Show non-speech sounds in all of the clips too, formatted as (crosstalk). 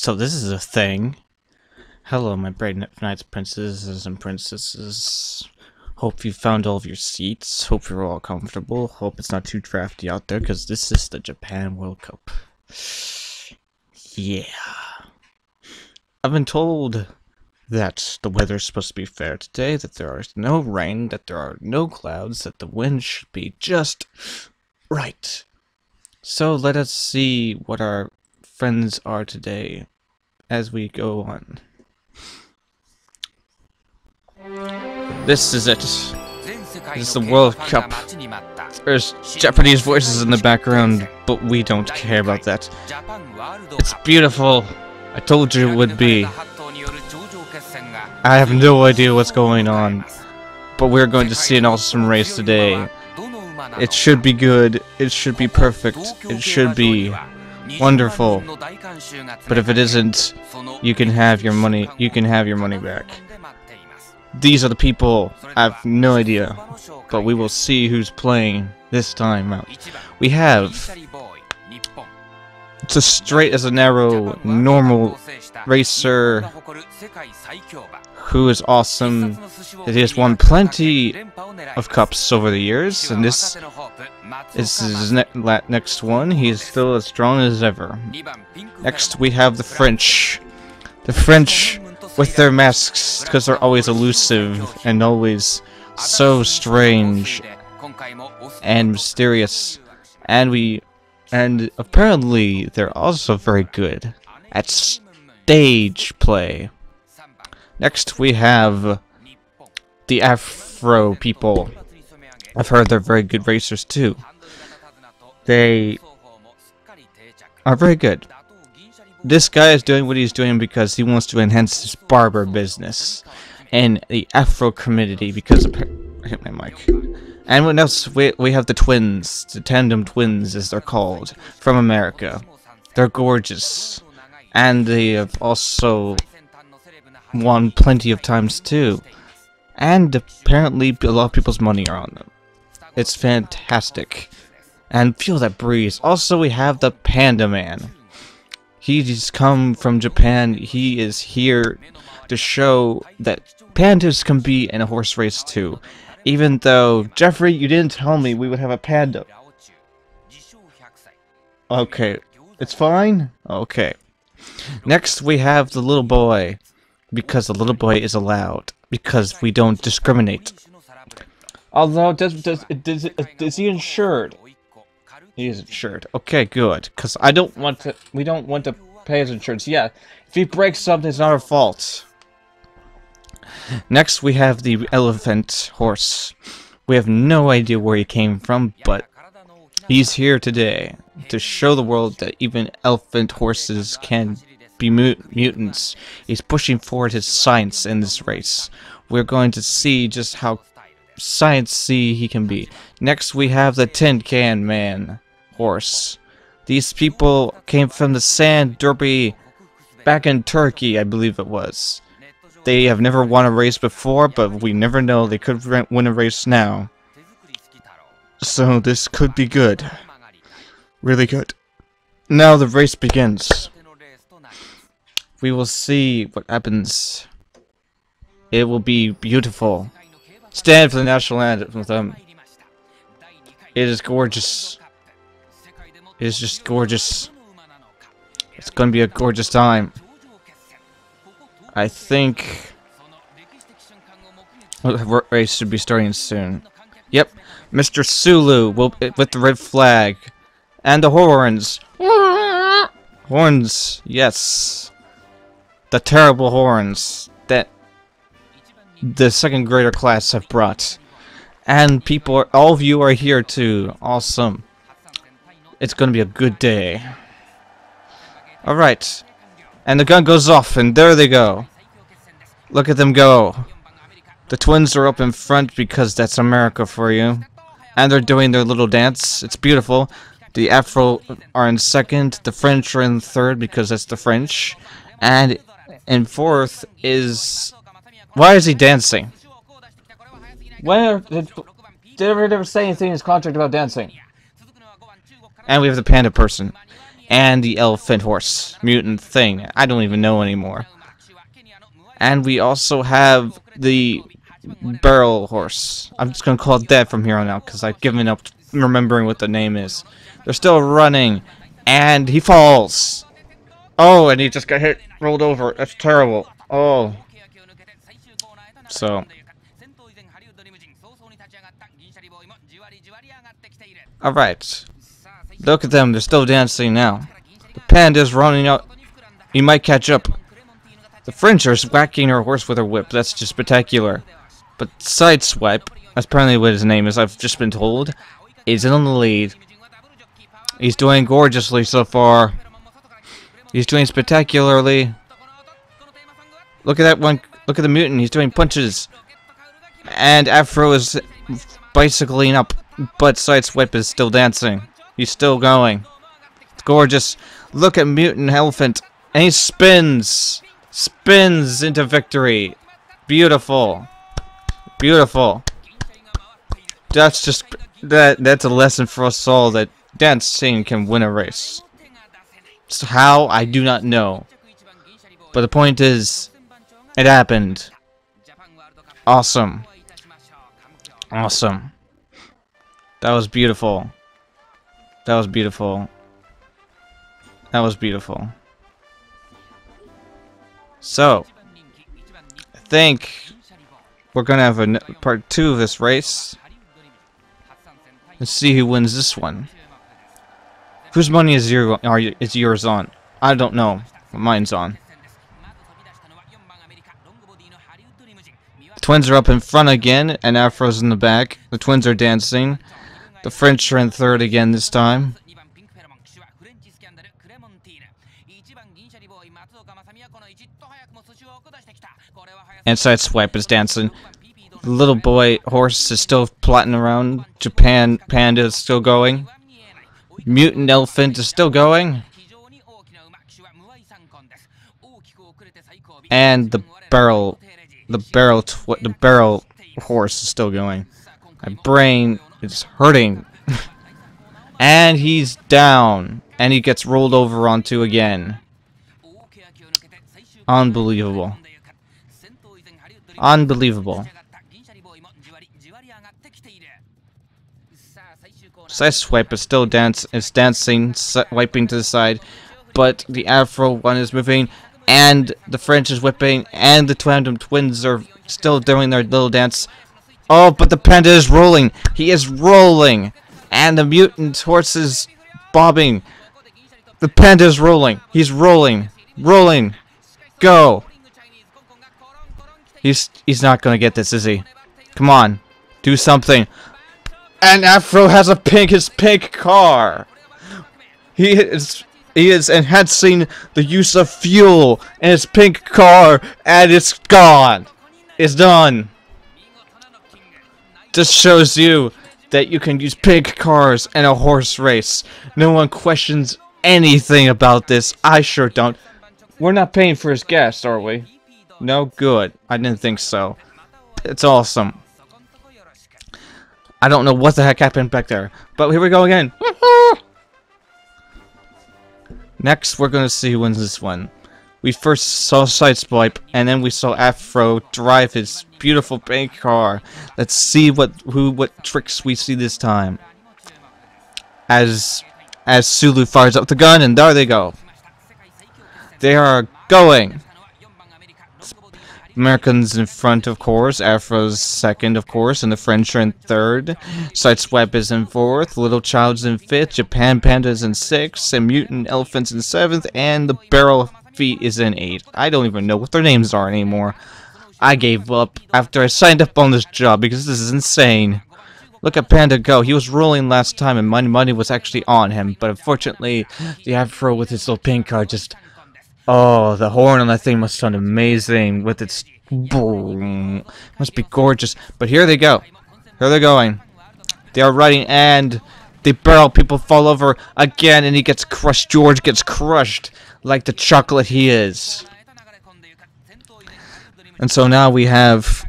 So this is a thing. Hello, my brave knights, princesses, and princesses. Hope you found all of your seats. Hope you're all comfortable. Hope it's not too drafty out there, because this is the Japan World Cup. Yeah. I've been told that the weather's supposed to be fair today, that there is no rain, that there are no clouds, that the wind should be just right. So let us see what our friends are today as we go on. This is it. This is the World Cup. There's Japanese voices in the background, but we don't care about that. It's beautiful. I told you it would be. I have no idea what's going on, but we're going to see an awesome race today. It should be good, it should be perfect, it should be wonderful. But if it isn't, you can have your money, you can have your money back. These are the people, I have no idea, but we will see who's playing this time out. We have, it's as straight as an arrow, normal racer, who is awesome. He has won plenty of cups over the years, and this is his ne next one. He is still as strong as ever. Next, we have the French. The French with their masks, because they're always elusive and always so strange and mysterious. And we, and apparently they're also very good at stage play. Next, we have the Afro people. I've heard they're very good racers too. They are very good. This guy is doing what he's doing because he wants to enhance his barber business and the Afro community because I hit my mic. And what else? We, we have the twins, the tandem twins as they're called, from America. They're gorgeous. And they have also won plenty of times too. And apparently a lot of people's money are on them. It's fantastic. And feel that breeze. Also we have the Panda Man. He's come from Japan. He is here to show that pandas can be in a horse race too. Even though, Jeffrey, you didn't tell me we would have a panda. Okay, it's fine? Okay. Next, we have the little boy because the little boy is allowed, because we don't discriminate. Although, does, does, does, is he insured? He is insured. Okay, good, because I don't want to, we don't want to pay his insurance. Yeah, if he breaks something, it's not our fault. Next, we have the elephant horse. We have no idea where he came from, but he's here today to show the world that even elephant horses can be mut mutants. He's pushing forward his science in this race. We're going to see just how sciencey he can be. Next, we have the Tin Can Man horse. These people came from the Sand Derby back in Turkey, I believe it was. They have never won a race before, but we never know. They could win a race now. So this could be good. Really good. Now the race begins. We will see what happens. It will be beautiful. Stand for the national anthem. It is gorgeous. It is just gorgeous. It's gonna be a gorgeous time. I think the race should be starting soon. Yep, Mr. Sulu will with the red flag and the horns. Horns, yes the terrible horns that the second grader class have brought. And people, are, all of you are here too. Awesome. It's gonna be a good day. Alright. And the gun goes off, and there they go. Look at them go. The twins are up in front because that's America for you. And they're doing their little dance. It's beautiful. The Afro are in second. The French are in third because that's the French. And and fourth is... Why is he dancing? When did, did ever say anything in his contract about dancing? And we have the panda person. and the elephant horse mutant thing. I don't even know anymore. And we also have the barrel horse. I'm just gonna call it that from here on out because I've given up remembering what the name is. They're still running, and he falls. Oh, and he just got hit, rolled over. That's terrible. Oh. So. Alright. Look at them, they're still dancing now. The panda's running out. He might catch up. The French are whacking her horse with her whip. That's just spectacular. But Sideswipe, that's apparently what his name is, I've just been told, is in the lead. He's doing gorgeously so far. He's doing spectacularly. Look at that one. Look at the mutant. He's doing punches. And Afro is bicycling up, but Sideswipe is still dancing. He's still going. It's gorgeous. Look at Mutant Elephant. And he spins. Spins into victory. Beautiful. Beautiful. That's just that that's a lesson for us all that dancing can win a race. So how I do not know. But the point is it happened. Awesome. Awesome. That was beautiful. That was beautiful. That was beautiful. So, I think we're gonna have a part two of this race. Let's see who wins this one. Whose money is your are is yours on? I don't know. Mine's on. The twins are up in front again, and Afro's in the back. The twins are dancing. The French are in third again this time. And Sideswipe is dancing. The little boy horse is still plotting around. Japan Panda is still going. Mutant Elephant is still going. And the barrel, the barrel, the barrel horse is still going. My brain is hurting. (laughs) and he's down. And he gets rolled over onto again. Unbelievable. Unbelievable. Sideswipe is still dance is dancing, wiping to the side, but the Afro one is moving, and the French is whipping, and the Tandem twins are still doing their little dance. Oh, but the panda is rolling. He is rolling, and the mutant horse is bobbing. The panda is rolling. He's rolling, rolling. Go. He's he's not gonna get this, is he? Come on, do something. And Afro has a pink, his pink car. He is he is enhancing the use of fuel in his pink car, and it's gone. It's done. This shows you that you can use pink cars in a horse race. No one questions anything about this. I sure don't. We're not paying for his gas, are we? No? Good. I didn't think so. It's awesome. I don't know what the heck happened back there. But here we go again. (laughs) Next, we're to see who wins this one. We first saw Sideswipe, and then we saw Afro drive his beautiful bank car. Let's see what who what tricks we see this time. As as Sulu fires up the gun, and there they go. They are going. Americans in front, of course. Afro's second, of course. And the French are in third. Sideswipe is in fourth. Little Child's in fifth. Japan Panda is in sixth. And Mutant Elephant's in seventh. And the Barrel Feet is in eighth. I don't even know what their names are anymore. I gave up after I signed up on this job because this is insane. Look at Panda go. He was rolling last time and money money was actually on him. But unfortunately, the Afro with his little pink card just Oh, the horn on that thing must sound amazing with its boom. Must be gorgeous. But here they go. Here they're going. They are running and the barrel people fall over again and he gets crushed. George gets crushed like the chocolate he is. And so now we have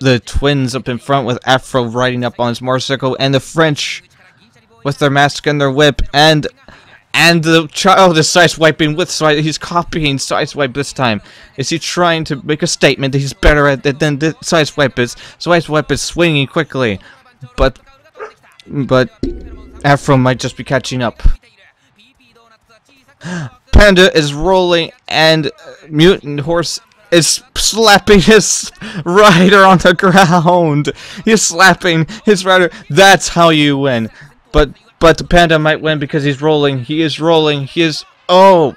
the twins up in front with Afro riding up on his motorcycle and the French with their mask and their whip and And the child is sideswiping with side. He's copying sideswipe this time. Is he trying to make a statement that he's better at it than sideswipe is? Sideswipe is swinging quickly, but but Afro might just be catching up. (gasps) Panda is rolling, and uh, Mutant Horse is slapping his rider on the ground. He's slapping his rider. That's how you win. But but the panda might win because he's rolling. He is rolling. He is oh.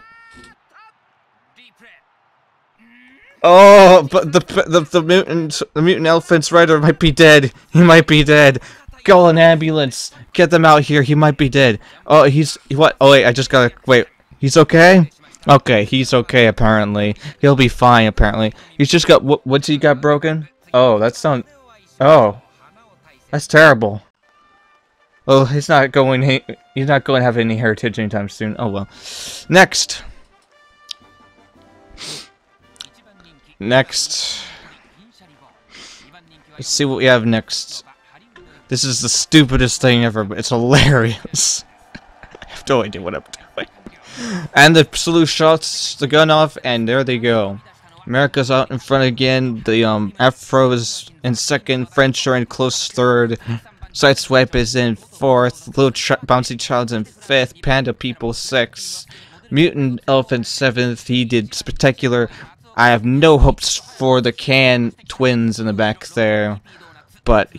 Oh, but the the the mutant the mutant elephant's rider might be dead. He might be dead. Call an ambulance. Get them out here. He might be dead. Oh, he's what? Oh wait, I just gotta wait. He's okay. Okay, he's okay apparently. He'll be fine apparently. He's just got what? What's he got broken? Oh, that's not. Oh, that's terrible. Oh, he's not going. He, he's not going to have any heritage anytime soon. Oh well. Next. Next. Let's see what we have next. This is the stupidest thing ever, but it's hilarious. (laughs) I have no idea what I'm doing. And the salute shots the gun off, and there they go. America's out in front again. The um Afro is in second. French are in close third. Sideswipe is in fourth. Little ch Bouncy Child's in fifth. Panda People sixth. Mutant Elephant seventh. He did spectacular. I have no hopes for the Can twins in the back there, but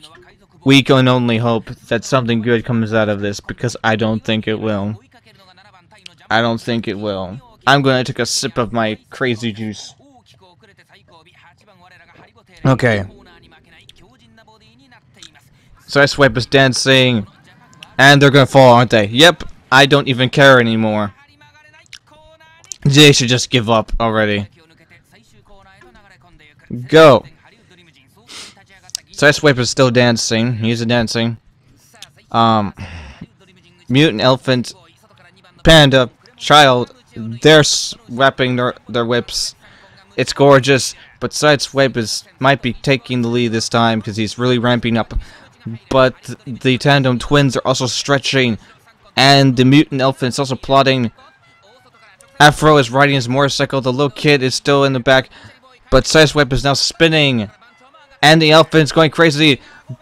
we can only hope that something good comes out of this because I don't think it will. I don't think it will. I'm going to take a sip of my crazy juice. Okay. Sideswipe is dancing. And they're gonna fall, aren't they? Yep. I don't even care anymore. They should just give up already. Go. So Sideswipe is still dancing. He's dancing. Um, mutant elephant, panda, child. They're wrapping their their whips. It's gorgeous, but Sideswipe is might be taking the lead this time because he's really ramping up but the tandem twins are also stretching, and the mutant elephant is also plotting. Afro is riding his motorcycle, the little kid is still in the back, but Sideswipe is now spinning, and the elephant's going crazy,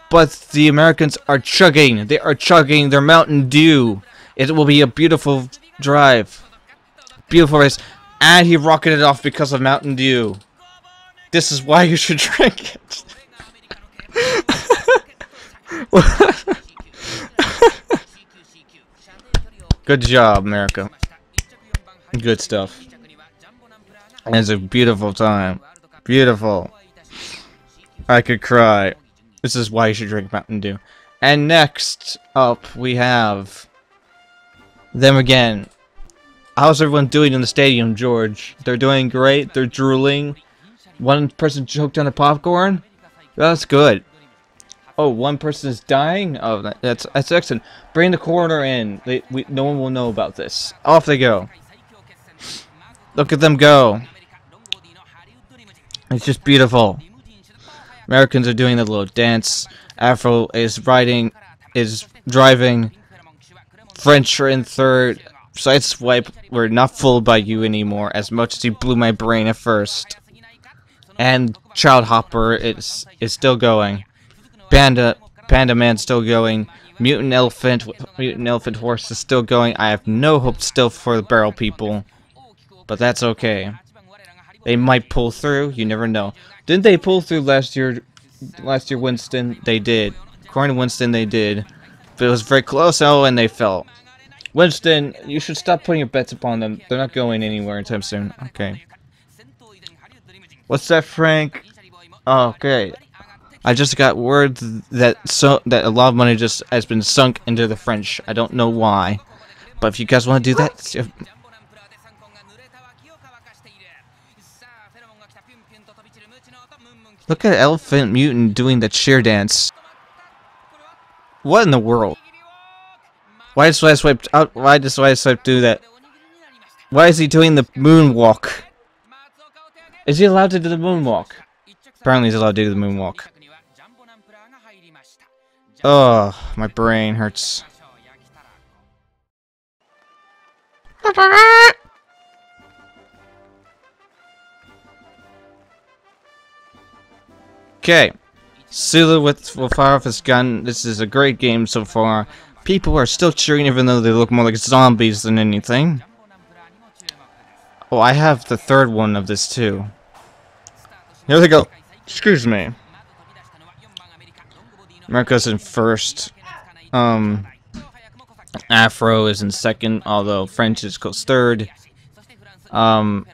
but the Americans are chugging, they are chugging their Mountain Dew. It will be a beautiful drive, beautiful race, and he rocketed off because of Mountain Dew. This is why you should (laughs) drink it. (laughs) Good job, America. Good stuff. It's a beautiful time. Beautiful. I could cry. This is why you should drink Mountain Dew. And next up, we have them again. How's everyone doing in the stadium, George? They're doing great. They're drooling. One person choked on the popcorn. That's good. Oh, one person is dying? Oh, that, that's that's excellent. Bring the coroner in. They, we, no one will know about this. Off they go. Look at them go. It's just beautiful. Americans are doing the little dance. Afro is riding, is driving. French are in third. Sideswipe, we're not fooled by you anymore, as much as you blew my brain at first. And Child Hopper is, is still going. Panda, Panda Man still going. Mutant Elephant, Mutant Elephant Horse is still going. I have no hope still for the Barrel People. But that's okay. They might pull through, you never know. Didn't they pull through last year, last year Winston? They did. According to Winston, they did. It was very close, oh, and they fell. Winston, you should stop putting your bets upon them. They're not going anywhere anytime soon. Okay. What's that, Frank? Oh, okay. I just got word that so that a lot of money just has been sunk into the French. I don't know why, but if you guys want to do that, look at Elephant Mutant doing the cheer dance. What in the world? Why does Sideswipe out? Uh, why does Sideswipe do that? Why is he doing the moonwalk? Is he allowed to do the moonwalk? Apparently he's allowed to do the moonwalk. Oh, my brain hurts. (laughs) Okay. Sulu with will fire off his gun. This is a great game so far. People are still cheering even though they look more like zombies than anything. Oh, I have the third one of this too. Here they go. Excuse me. America's in first. Um, Afro is in second, although French is goes third. Um,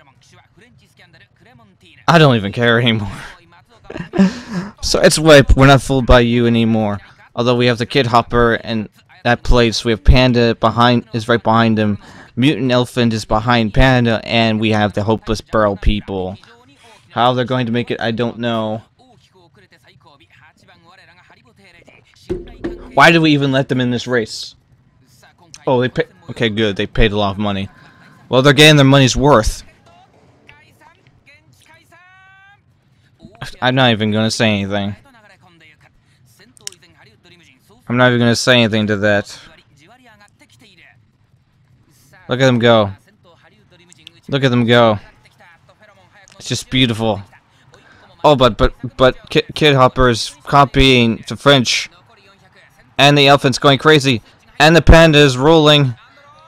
I don't even care anymore. So it's wipe. We're not fooled by you anymore. Although we have the Kid Hopper and that place. We have Panda behind is right behind him. Mutant Elephant is behind Panda, and we have the Hopeless Barrel people. How they're going to make it, I don't know. Why did we even let them in this race? Oh, they pay. Okay, good. They paid a lot of money. Well, they're getting their money's worth. (laughs) I'm not even gonna say anything. I'm not even gonna say anything to that. Look at them go. Look at them go. It's just beautiful. Oh, but but but Kid, Kid Hopper is copying the French, and the elephant's going crazy, and the panda is rolling,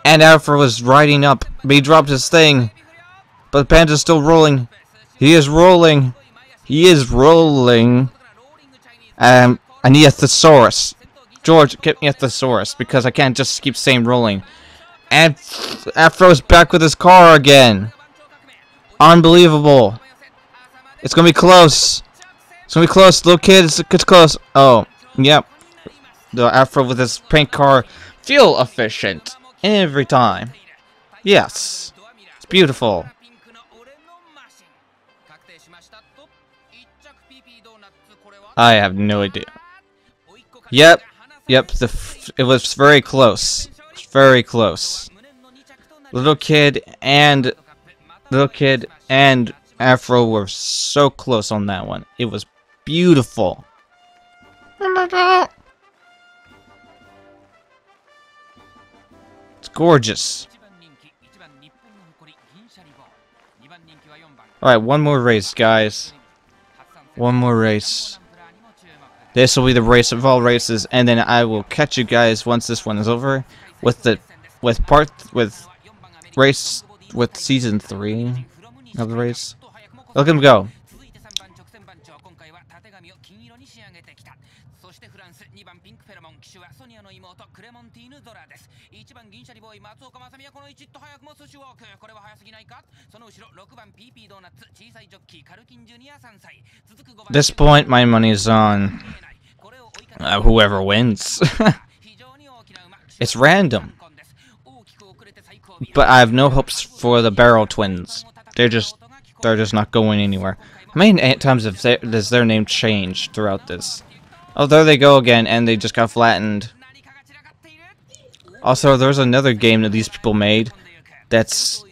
and Afro is riding up. But he dropped his thing, but the panda's still rolling. He is rolling. He is rolling. Um, I need a thesaurus. George, get me a thesaurus, because I can't just keep saying rolling. And Afro's back with his car again. Unbelievable. It's gonna be close. It's gonna be close. Little kid, it's, it's close. Oh, yep. The Afro with his pink car. Fuel efficient. Every time. Yes. It's beautiful. I have no idea. Yep. Yep. The it was very close. Very close. Little kid and little kid and Afro were so close on that one. It was beautiful. It's gorgeous. Alright, one more race, guys. One more race. This will be the race of all races, and then I will catch you guys once this one is over with the with part with race with season three of the race. Look at him go. This point, my money is on uh, whoever wins. (laughs) (laughs) it's random. But I have no hopes for the Barrel Twins. They're just, they're just not going anywhere. How many times they, does their name changed throughout this? Oh, there they go again, and they just got flattened. Also, there's another game that these people made that's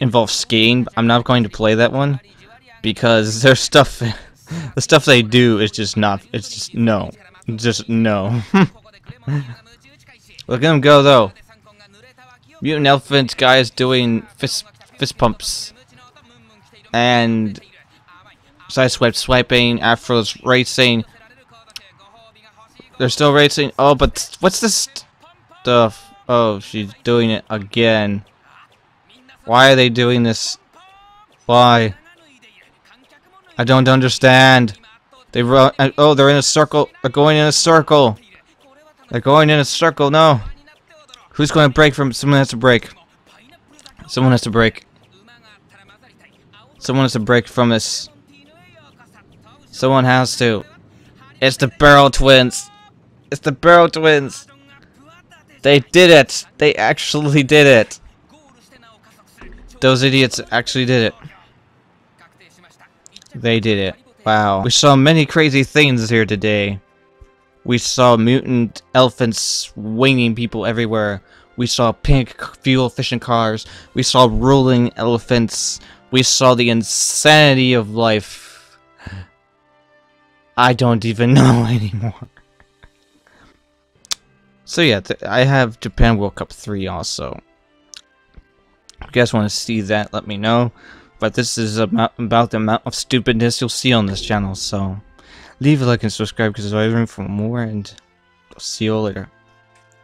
involves skiing. I'm not going to play that one because their stuff, (laughs) the stuff they do is just not. It's just no, just no. (laughs) Look at them go though. Mutant Elephant guy is doing fist fist pumps and sideswipe swiping. Afro's racing. They're still racing. Oh, but what's this stuff? Oh, she's doing it again. Why are they doing this? Why? I don't understand. They run. Uh, oh, they're in a circle. They're going in a circle. They're going in a circle. No. Who's going to break from? Someone has to break. Someone has to break. Someone has to break from this. Someone has to. It's the Barrel Twins. It's the Barrel Twins. They did it. They actually did it. Those idiots actually did it. They did it. Wow. We saw many crazy things here today. We saw mutant elephants swinging people everywhere. We saw pink fuel efficient cars. We saw rolling elephants. We saw the insanity of life. I don't even (laughs) know anymore. So yeah, I have Japan World Cup 3 also. If you guys want to see that, let me know. But this is about, about the amount of stupidness you'll see on this channel, so leave a like and subscribe because there's always room for more, and I'll see you all later.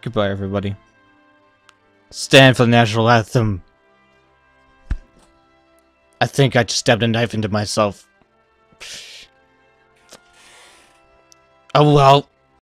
Goodbye, everybody. Stand for the national anthem. I think I just stabbed a knife into myself. Oh well.